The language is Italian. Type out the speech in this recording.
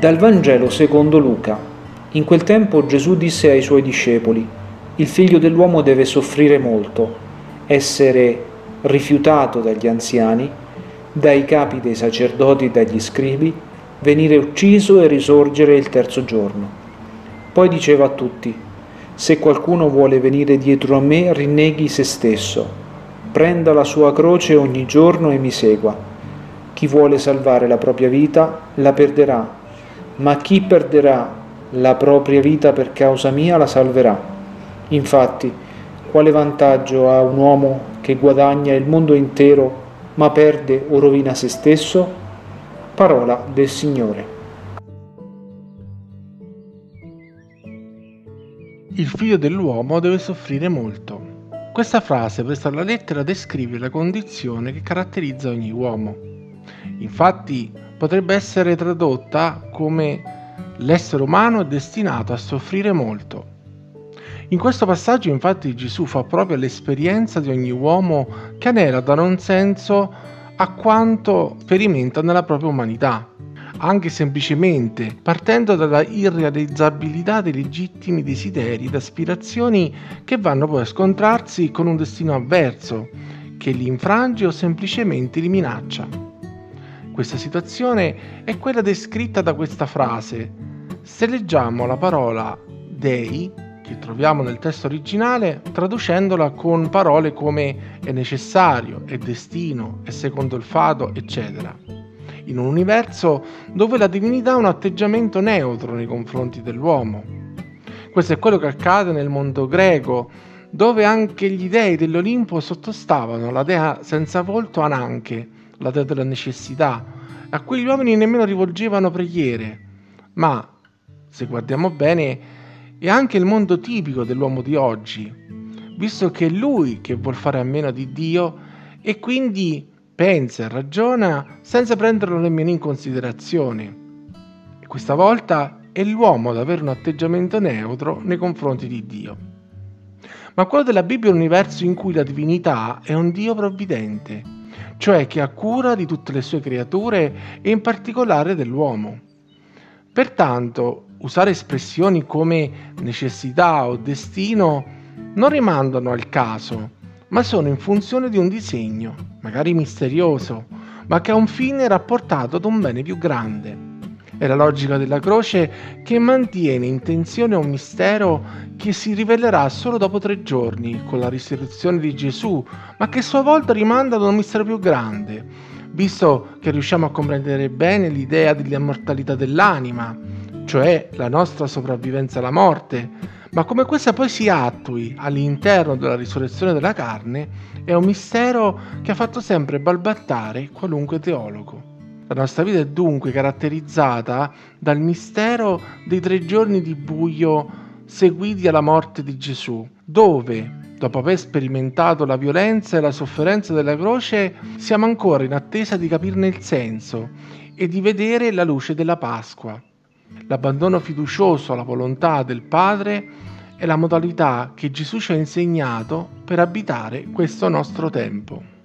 Dal Vangelo secondo Luca. In quel tempo Gesù disse ai suoi discepoli, il figlio dell'uomo deve soffrire molto, essere rifiutato dagli anziani, dai capi dei sacerdoti e dagli scribi, venire ucciso e risorgere il terzo giorno. Poi diceva a tutti, se qualcuno vuole venire dietro a me, rinneghi se stesso, prenda la sua croce ogni giorno e mi segua. Chi vuole salvare la propria vita la perderà ma chi perderà la propria vita per causa mia la salverà. Infatti, quale vantaggio ha un uomo che guadagna il mondo intero ma perde o rovina se stesso? Parola del Signore. Il figlio dell'uomo deve soffrire molto. Questa frase presa alla lettera descrive la condizione che caratterizza ogni uomo. Infatti, potrebbe essere tradotta come l'essere umano è destinato a soffrire molto. In questo passaggio infatti Gesù fa proprio l'esperienza di ogni uomo che anela da un senso a quanto sperimenta nella propria umanità, anche semplicemente partendo dalla irrealizzabilità dei legittimi desideri ed aspirazioni che vanno poi a scontrarsi con un destino avverso, che li infrange o semplicemente li minaccia. Questa situazione è quella descritta da questa frase. Se leggiamo la parola Dei, che troviamo nel testo originale, traducendola con parole come è necessario, è destino, è secondo il fato, eccetera. In un universo dove la divinità ha un atteggiamento neutro nei confronti dell'uomo. Questo è quello che accade nel mondo greco, dove anche gli dei dell'Olimpo sottostavano la dea senza volto Ananche, la dea della necessità, a cui gli uomini nemmeno rivolgevano preghiere. Ma, se guardiamo bene, è anche il mondo tipico dell'uomo di oggi, visto che è lui che vuol fare a meno di Dio e quindi pensa e ragiona senza prenderlo nemmeno in considerazione. E questa volta è l'uomo ad avere un atteggiamento neutro nei confronti di Dio. Ma quello della Bibbia è un universo in cui la divinità è un Dio provvidente cioè che ha cura di tutte le sue creature e in particolare dell'uomo. Pertanto, usare espressioni come necessità o destino non rimandano al caso, ma sono in funzione di un disegno, magari misterioso, ma che ha un fine rapportato ad un bene più grande. È la logica della croce che mantiene in tensione un mistero che si rivelerà solo dopo tre giorni, con la risurrezione di Gesù, ma che a sua volta rimanda ad un mistero più grande, visto che riusciamo a comprendere bene l'idea dell'immortalità dell'anima, cioè la nostra sopravvivenza alla morte, ma come questa poi si attui all'interno della risurrezione della carne è un mistero che ha fatto sempre balbattare qualunque teologo. La nostra vita è dunque caratterizzata dal mistero dei tre giorni di buio seguiti alla morte di Gesù, dove, dopo aver sperimentato la violenza e la sofferenza della croce, siamo ancora in attesa di capirne il senso e di vedere la luce della Pasqua. L'abbandono fiducioso alla volontà del Padre è la modalità che Gesù ci ha insegnato per abitare questo nostro tempo.